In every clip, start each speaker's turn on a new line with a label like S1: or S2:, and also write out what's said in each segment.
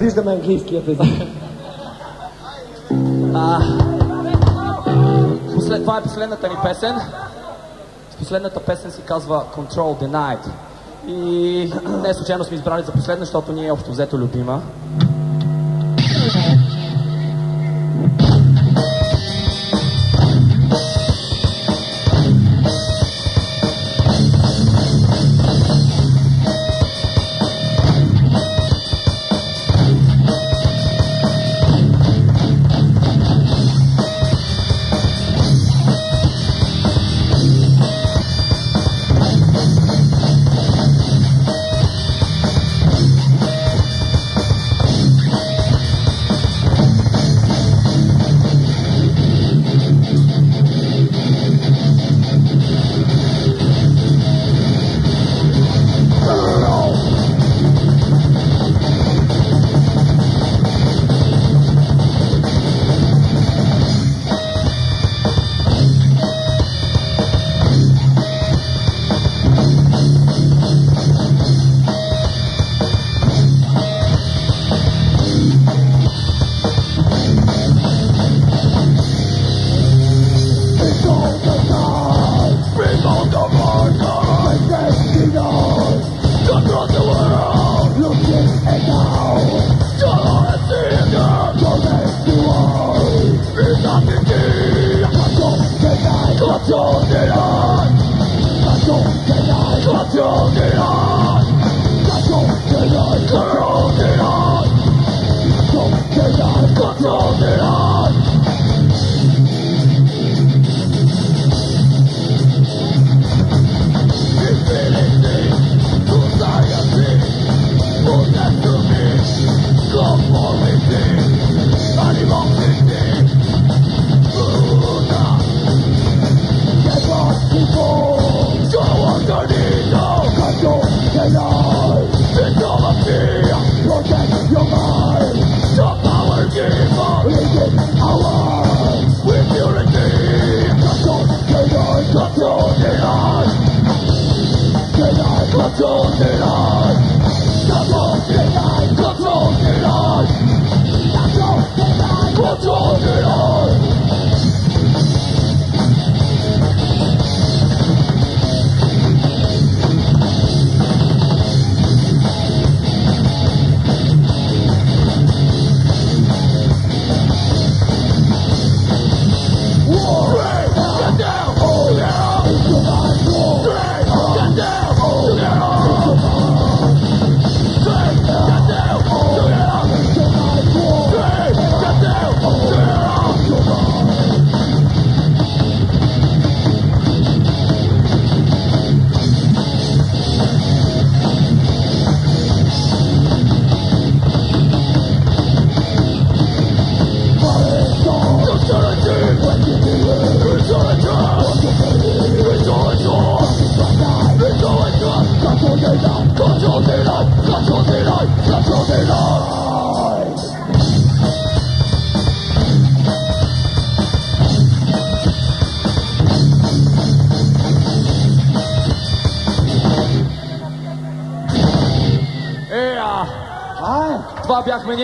S1: Виждаме английският език.
S2: Това е последната ни песен. Последната песен се казва Control Denied. И не случайно сме избрали за последна, защото ние е общо взето любима.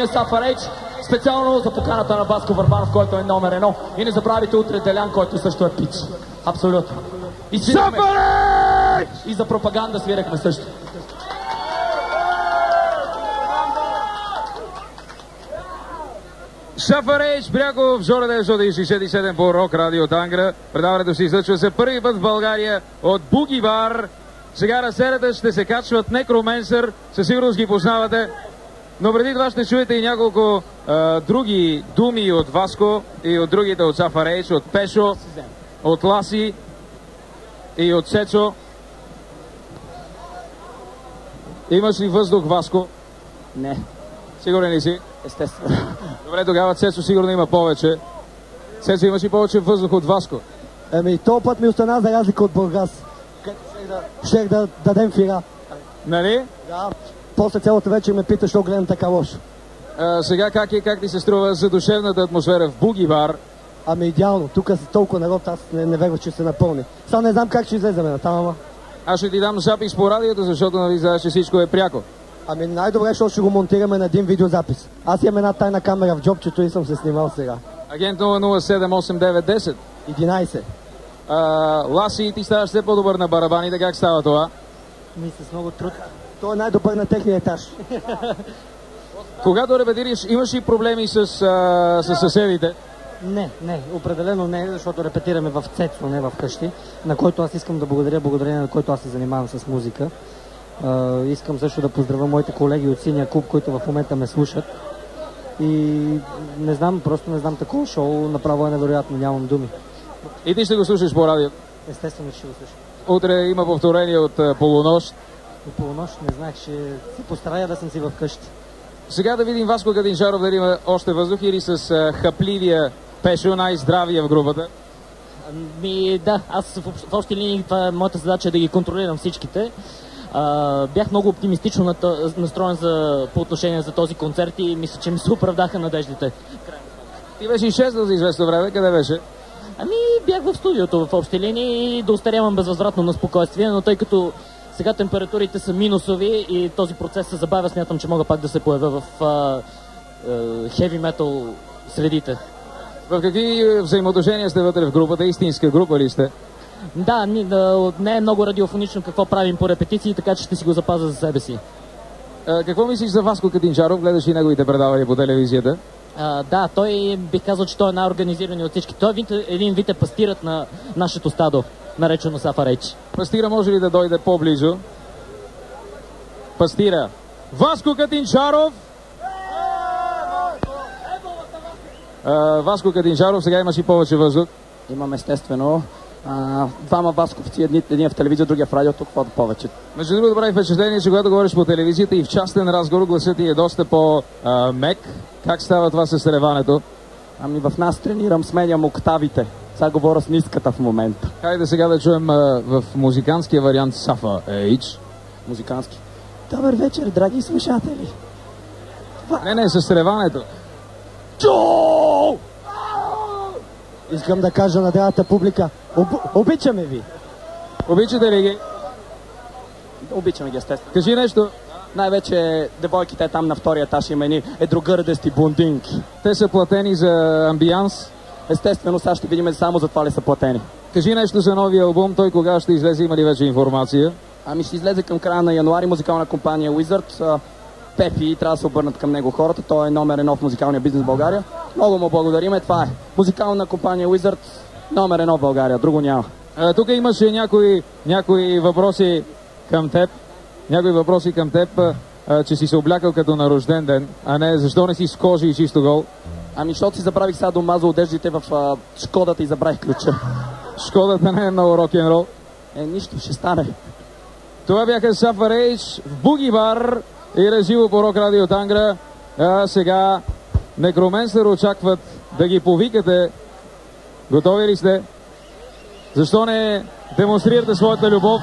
S2: Бяхме ние Сафарейч, специално за поканата на Баско Върбанов, който е номер едно. И не забравяйте утре Делян, който също е пич. Абсолютно. И, свирахме... и за пропаганда свирахме също.
S3: Шафарейч, пряко в Жора 967 по Рок Радио Тангра. Предаването се излъчва за първи път в България от Буги Бар. Сега на сцената ще се качват Некроменсър, със сигурност ги познавате. Но преди това ще чуете и няколко а, други думи от Васко и от другите от Сафарейч, от Пешо, от Ласи и от Сецо. Имаш ли въздух, Васко?
S2: Не,
S3: Сигурен ли си?
S2: естествено.
S3: Добре, тогава Цецо сигурно има повече. Цецо, имаш ли повече въздух от Васко?
S1: Ами, то път ми остана за разлика от Бургас. щех да, щех да дадем фира.
S3: Нали?
S1: Да. После цялата вечер ме пита, що гледам така лошо.
S3: А, сега как е, как ти се струва задушевната атмосфера в Буги Бар?
S1: Ами идеално. Тук са толкова народ, аз не, не вярвам, че се напълни. Сега не знам как ще излеземе на там, ама.
S3: Аз ще ти дам запис по радиото, защото нали знаеш, че всичко е пряко.
S1: Ами най-добре, защото ще го монтираме на един видеозапис. Аз имам една тайна камера в джобчето и съм се снимал сега.
S3: Агент 0078910.
S1: 11.
S3: А, Ласи, ти ставаш все по-добър на барабаните. Как става това?
S4: Ми с много труд.
S1: Той е най-добър на техния етаж.
S3: Когато репетираш, имаш ли проблеми с, а, с съседите?
S4: Не, не, определено не, защото репетираме в Цецо, не в къщи, на който аз искам да благодаря, благодарение на който аз се занимавам с музика. А, искам също да поздравя моите колеги от Синия клуб, които в момента ме слушат. И не знам, просто не знам такова шоу, направо е невероятно, нямам думи.
S3: И ти ще го слушаш по радио.
S4: Естествено, че ще го слушам.
S3: Утре има повторение от полунощ.
S4: До полунощ не знаех, ще се постарая да съм си в къщи.
S3: Сега да видим Васко Катинчаров дали има още въздух или с хапливия Пешо най-здравия в групата.
S5: Ми, да, аз в, в общи линии това е моята задача е да ги контролирам всичките. А, бях много оптимистично на, настроен за, по отношение за този концерт и мисля, че ми се оправдаха надеждите.
S3: Ти беше изчезнал за известно време. Къде беше?
S5: Ами, бях в студиото в общи линии и да устарявам безвъзвратно на спокойствие, но тъй като сега температурите са минусови и този процес се забавя, смятам, че мога пак да се появя в хеви метал средите.
S3: В какви е, взаимоотношения сте вътре в групата? Истинска група ли сте?
S5: Да, ни, да, не е много радиофонично какво правим по репетиции, така че ще си го запазя за себе си.
S3: А, какво мислиш за Васко Катинчаров? Гледаш ли неговите предавания по телевизията?
S5: А, да, той бих казал, че той е най-организиран от всички. Той е един вид е пастират на нашето стадо, наречено Сафа Реч.
S3: Пастира може ли да дойде по-близо? Пастира. Васко Катинчаров! А, Васко Катинчаров, сега имаш и повече въздух.
S6: Имам естествено а, двама басковци, един, един в телевизия, другия в радиото, какво да повече.
S3: Между другото, прави впечатление, че когато говориш по телевизията и в частен разговор гласът ти е доста по-мек. Как става това с реването?
S6: Ами в нас тренирам, сменям октавите. Сега говоря с ниската в момента.
S3: Хайде сега да чуем а, в музикантския вариант Сафа Ейч.
S6: Музикански. Добър вечер, драги слушатели.
S3: Не, не, с реването.
S1: Искам да кажа на драгата публика, об, обичаме ви.
S3: Обичате ли ги?
S6: Обичаме ги естествено.
S3: Кажи нещо.
S6: Най-вече девойките там на втория етаж има едни едрогърдести бундинки.
S3: Те са платени за амбианс.
S6: Естествено, сега ще видим само за това ли са платени.
S3: Кажи нещо за новия албум. Той кога ще излезе? Има ли вече информация?
S6: Ами ще излезе към края на януари музикална компания Wizard. Пепи, трябва да се обърнат към него хората. Той е номер едно в музикалния бизнес в България. Много му благодариме. Това е музикална компания Wizard, номер едно в България. Друго няма.
S3: А, тук имаше някои, някои въпроси към теб. Някои въпроси към теб, а, че си се облякал като на рожден ден, а не защо не си с кожи и чисто гол.
S6: Ами, защото си забравих сега дома за одеждите в а, Шкодата и забравих ключа.
S3: Шкодата не е много рок-н-рол.
S6: Е, нищо, ще стане.
S3: Това бяха Сафа Рейдж в Буги Бар и разиво по Рок Радио Тангра. А сега Некроменсър очакват да ги повикате. Готови ли сте? Защо не демонстрирате своята любов?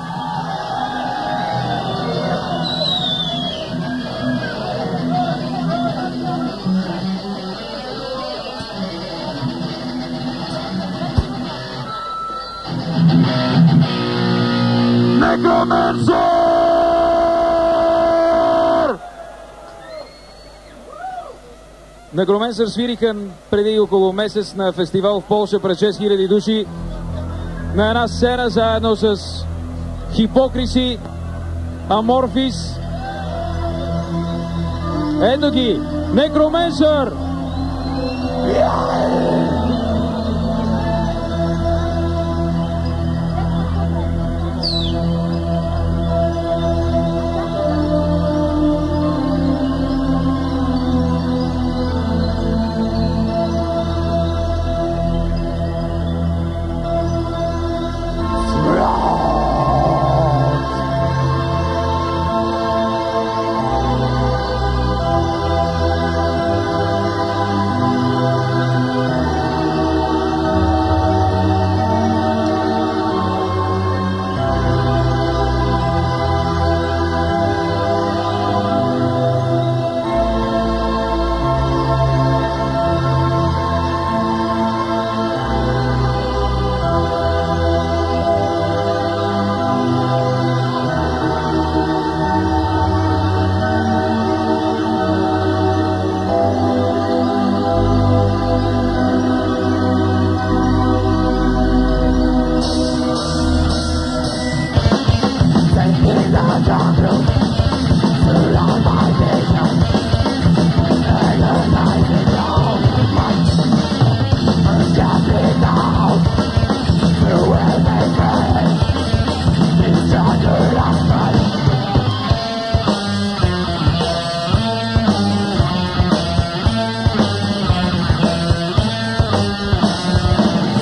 S3: Некроменсър! Некроменсър свириха преди около месец на фестивал в Полша пред 6000 души на една сцена заедно с Хипокриси, Аморфис. Ето ги! Некроменсър!
S2: Благодаря.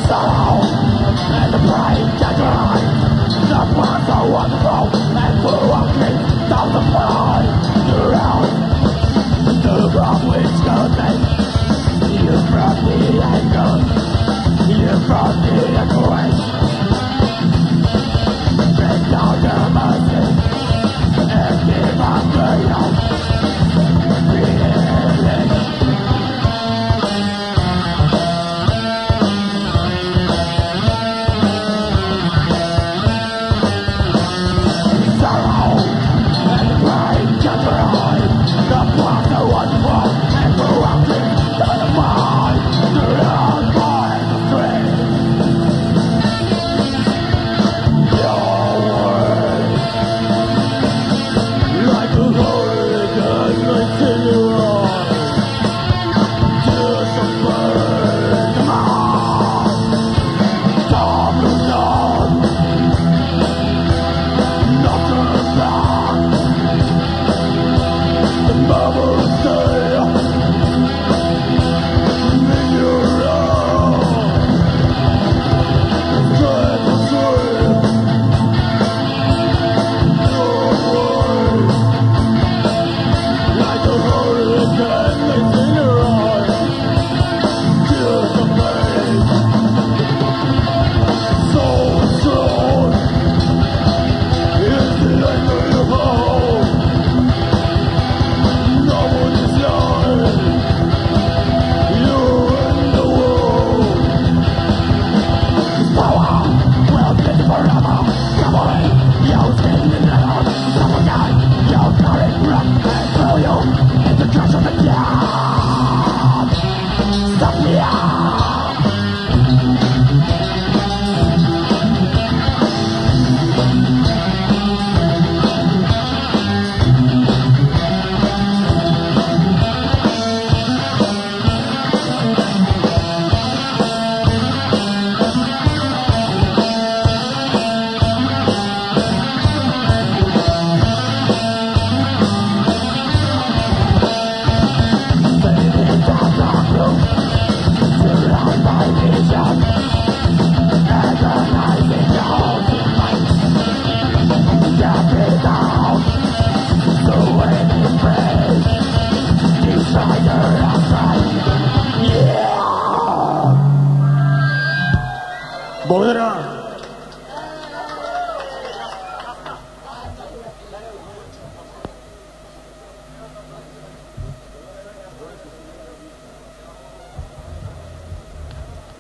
S2: stop.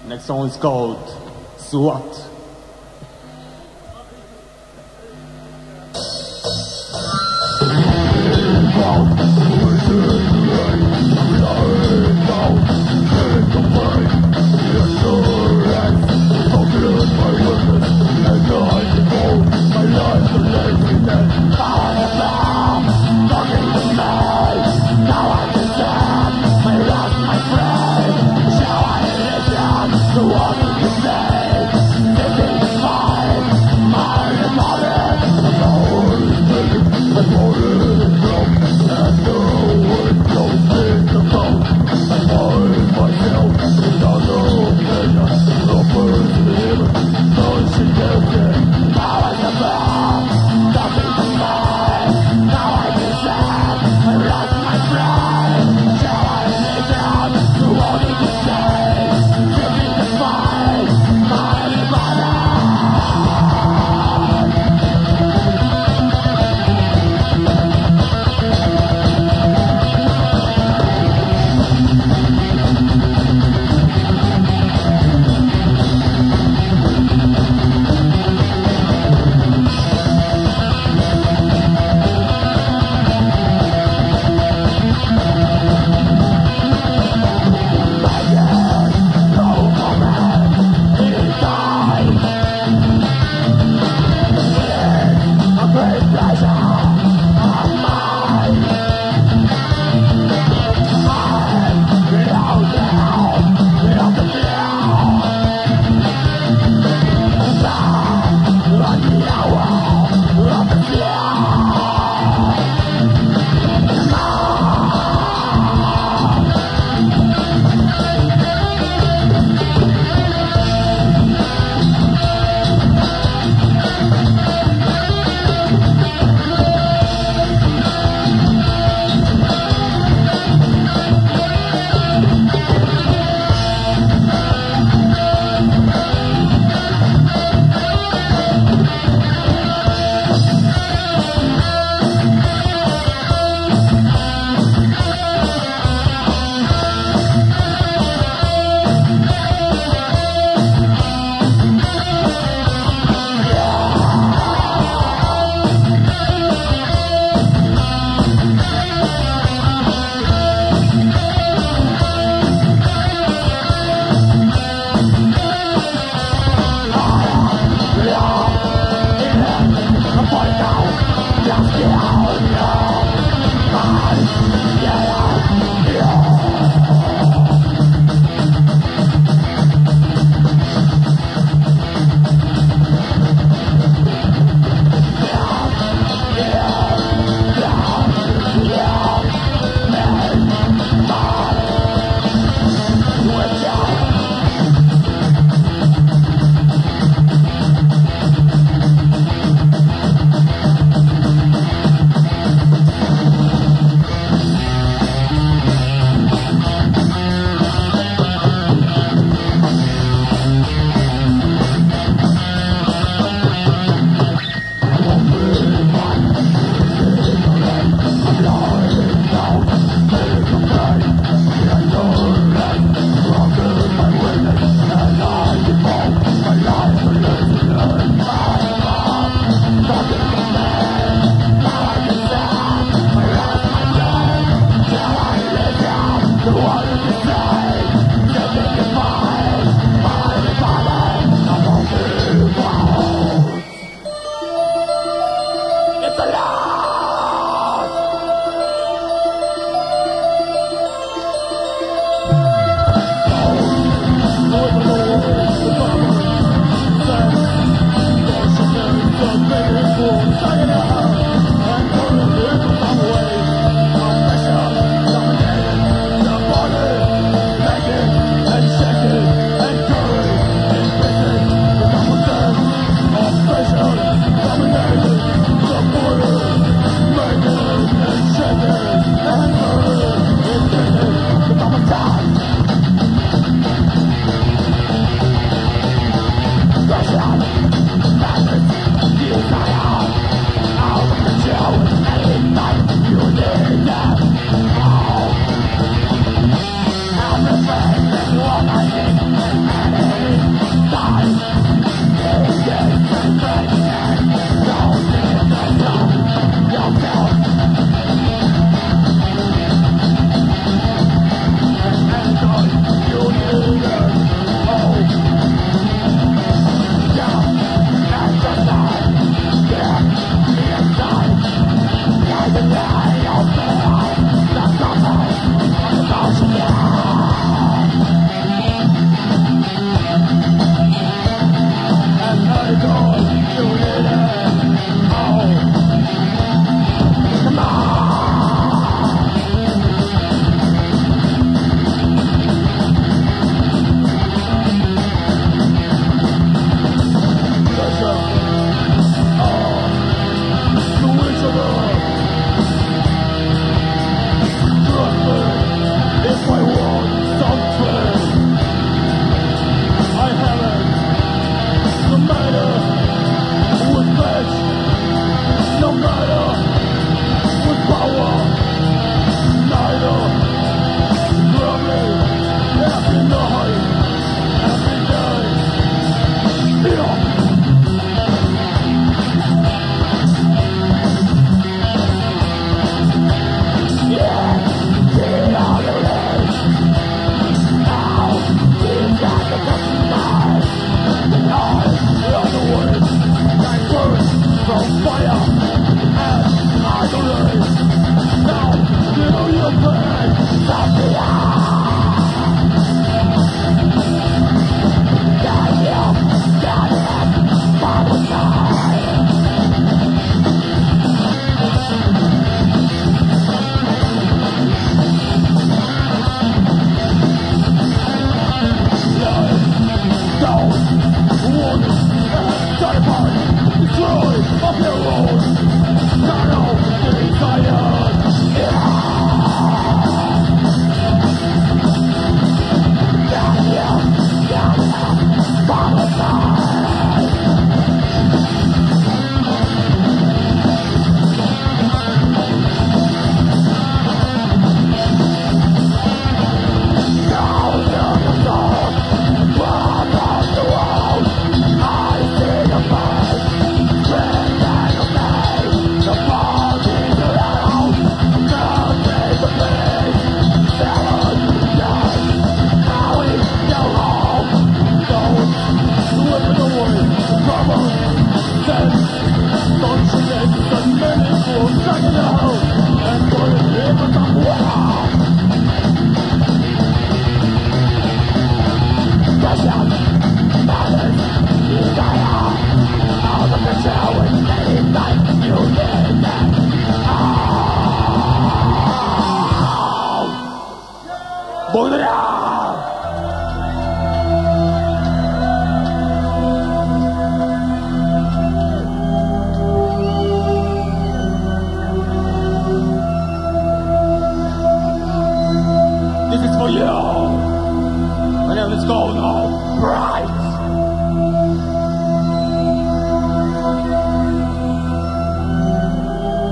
S2: Next song is called SWAT.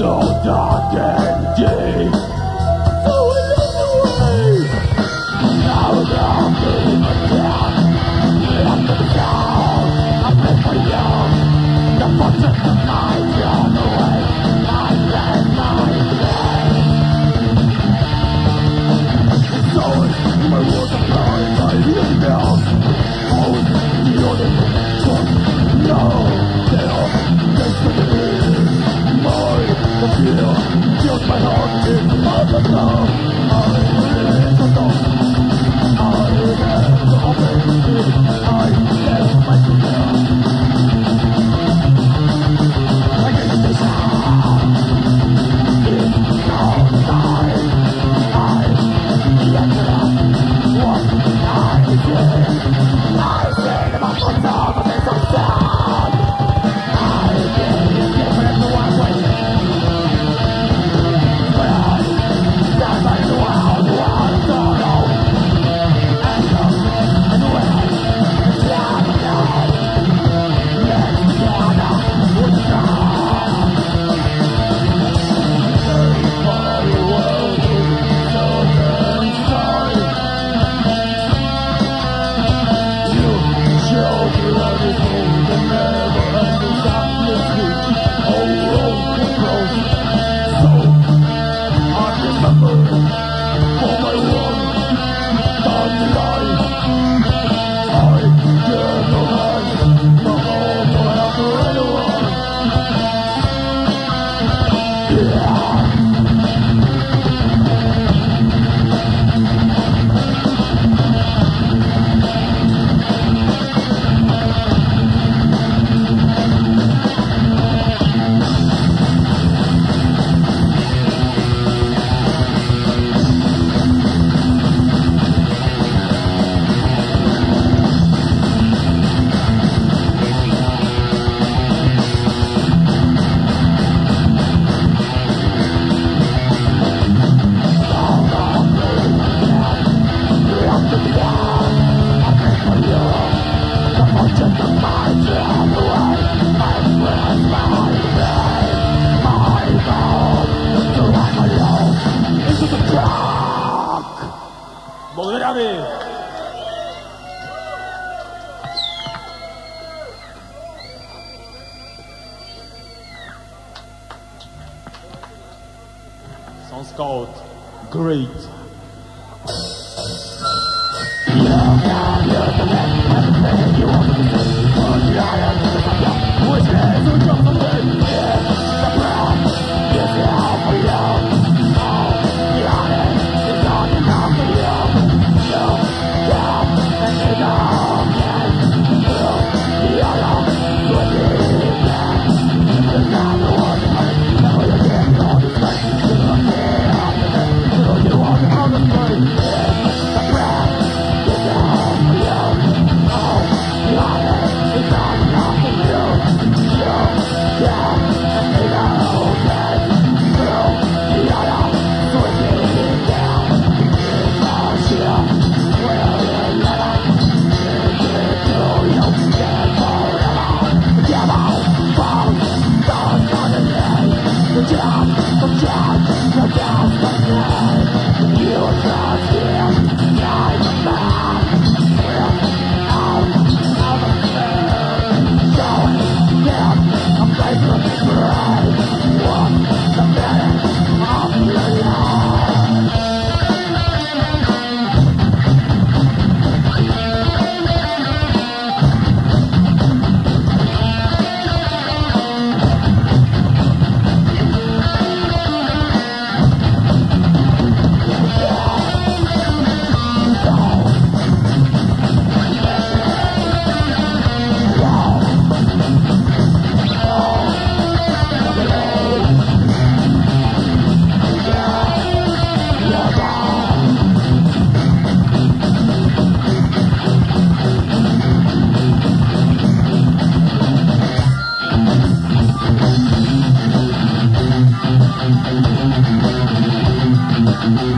S2: so dark Let's go!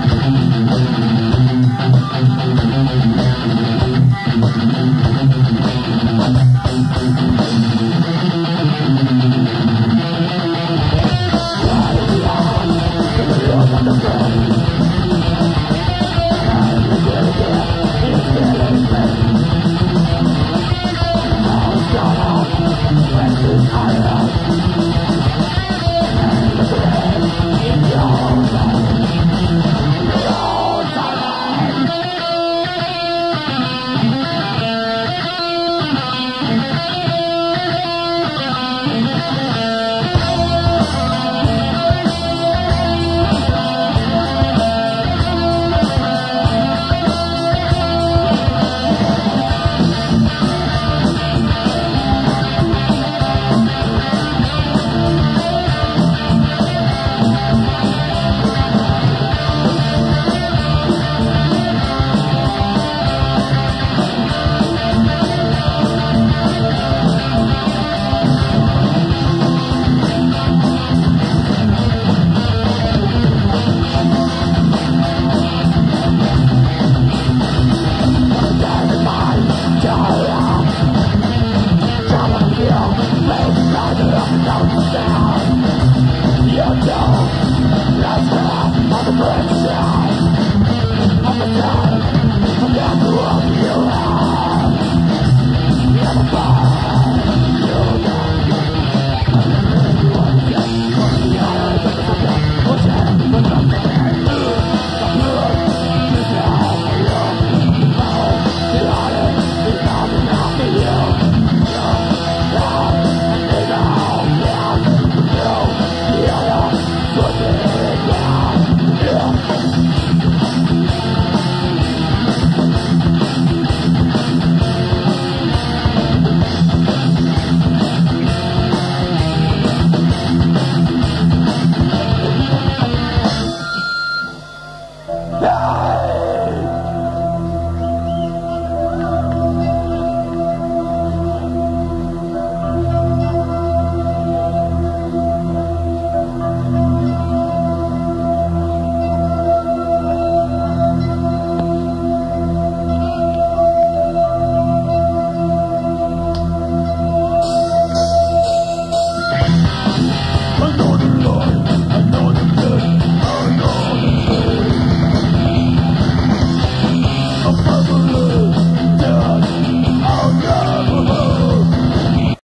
S2: Thank you.